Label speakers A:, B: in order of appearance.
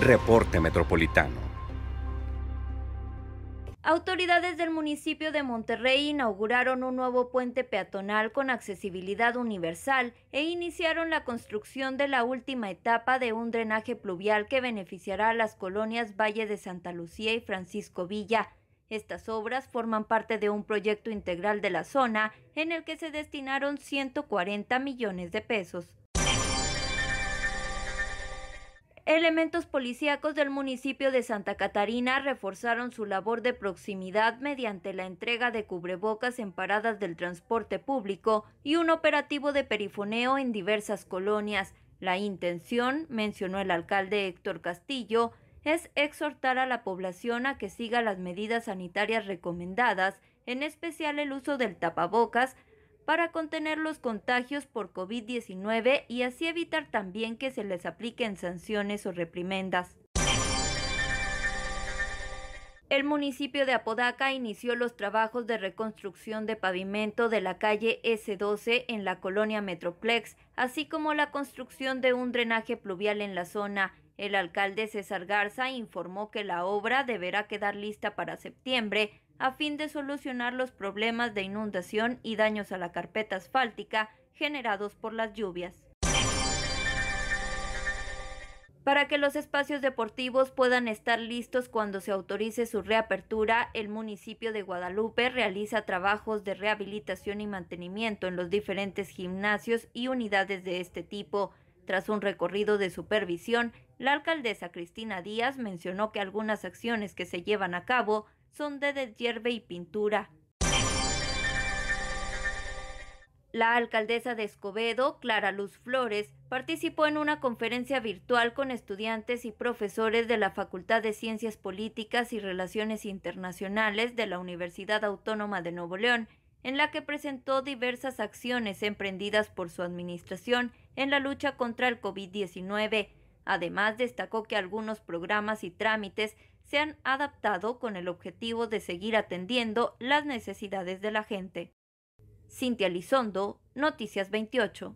A: Reporte Metropolitano.
B: Autoridades del municipio de Monterrey inauguraron un nuevo puente peatonal con accesibilidad universal e iniciaron la construcción de la última etapa de un drenaje pluvial que beneficiará a las colonias Valle de Santa Lucía y Francisco Villa. Estas obras forman parte de un proyecto integral de la zona en el que se destinaron 140 millones de pesos. Elementos policíacos del municipio de Santa Catarina reforzaron su labor de proximidad mediante la entrega de cubrebocas en paradas del transporte público y un operativo de perifoneo en diversas colonias. La intención, mencionó el alcalde Héctor Castillo, es exhortar a la población a que siga las medidas sanitarias recomendadas, en especial el uso del tapabocas, para contener los contagios por COVID-19 y así evitar también que se les apliquen sanciones o reprimendas. El municipio de Apodaca inició los trabajos de reconstrucción de pavimento de la calle S12 en la colonia Metroplex, así como la construcción de un drenaje pluvial en la zona. El alcalde César Garza informó que la obra deberá quedar lista para septiembre, a fin de solucionar los problemas de inundación y daños a la carpeta asfáltica generados por las lluvias. Para que los espacios deportivos puedan estar listos cuando se autorice su reapertura, el municipio de Guadalupe realiza trabajos de rehabilitación y mantenimiento en los diferentes gimnasios y unidades de este tipo. Tras un recorrido de supervisión, la alcaldesa Cristina Díaz mencionó que algunas acciones que se llevan a cabo son de deshierve y pintura. La alcaldesa de Escobedo, Clara Luz Flores, participó en una conferencia virtual con estudiantes y profesores de la Facultad de Ciencias Políticas y Relaciones Internacionales de la Universidad Autónoma de Nuevo León, en la que presentó diversas acciones emprendidas por su administración en la lucha contra el COVID-19. Además, destacó que algunos programas y trámites se han adaptado con el objetivo de seguir atendiendo las necesidades de la gente. Cintia Lizondo, Noticias 28.